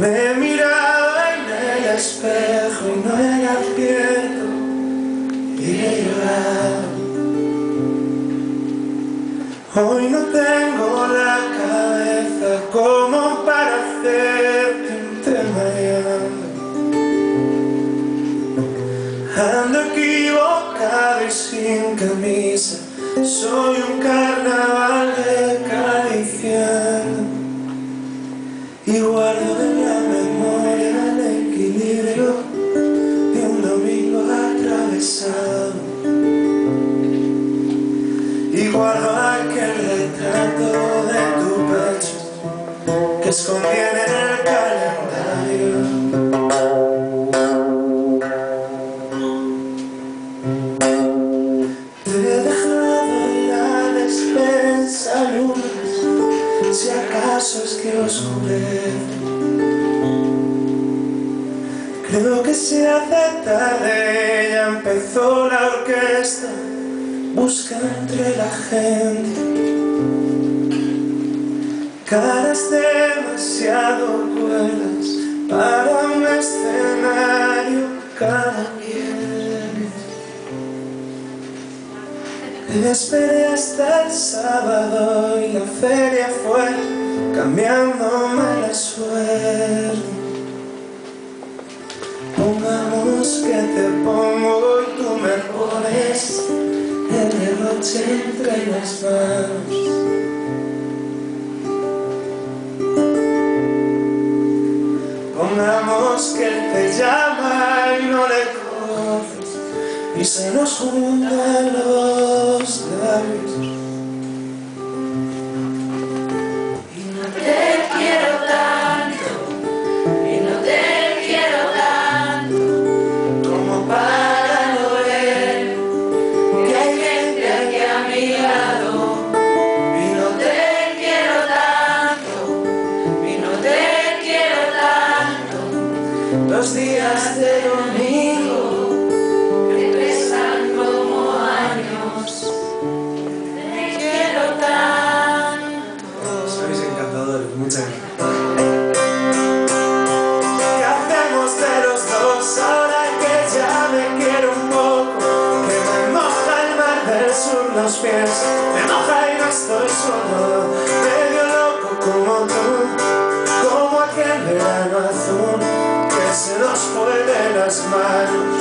Me miraba en el espejo y no era cierto y he llorado. Hoy no tengo la cabeza como para hacerte un tema Ando equivocado y sin camisa, soy un carnaval y guardo aquel retrato de tu pecho que escondiera en el calendario. Te he dejado en la despensa lunas si acaso es que oscurece. Creo que se hace tarde ya empezó la orquesta busca entre la gente caras demasiado buenas para un escenario cada viernes esperé hasta el sábado y la feria fue cambiándome la suerte derroche entre las manos. Pongamos que él te llama y no le coges Y se nos juntan los labios Los días de domingo que pesan como años. Te quiero tanto. Sois encantadores, muchas gracias ¿Qué hacemos de los dos ahora que ya me quiero un poco? Que me moja el mar del sur los pies Me moja y no estoy solo Medio loco como tú de las manos.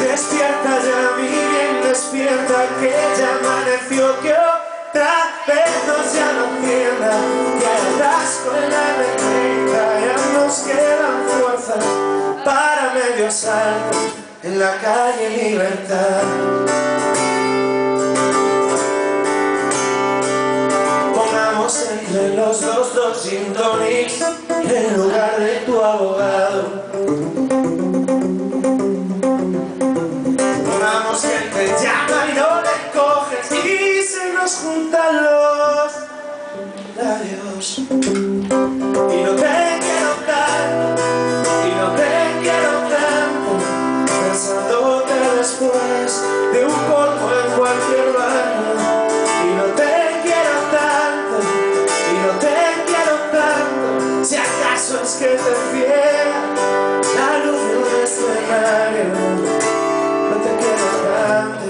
Despierta ya mi bien, despierta que ya amaneció que otra vez nos ya no pierda que atasco en la retreta ya nos quedan fuerzas para medio salto en la calle Libertad. Pongamos entre los dos dos gin tonics en lugar de tu abogado. Pongamos que te llama y no le coges. Y se nos juntan los labios que te fiera la luz de un escenario no te quiero tanto,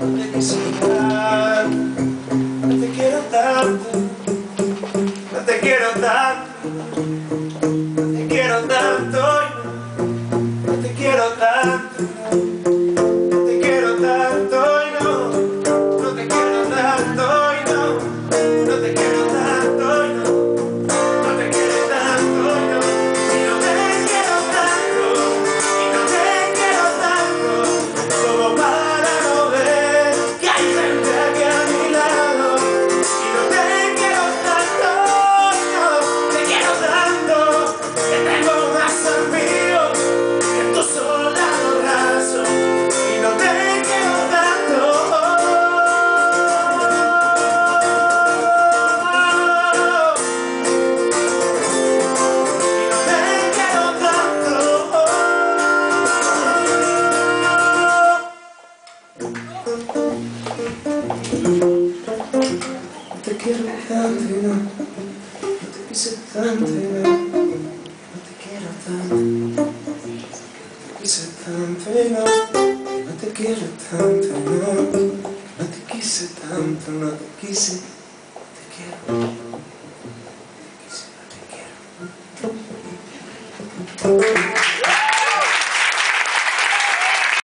no te quisiera tanto, no te quiero tanto, tanto no, no te quiero tanto. Te quise tanto no, no te quiero tanto, no. No te quise tanto, no te quise, te quiero.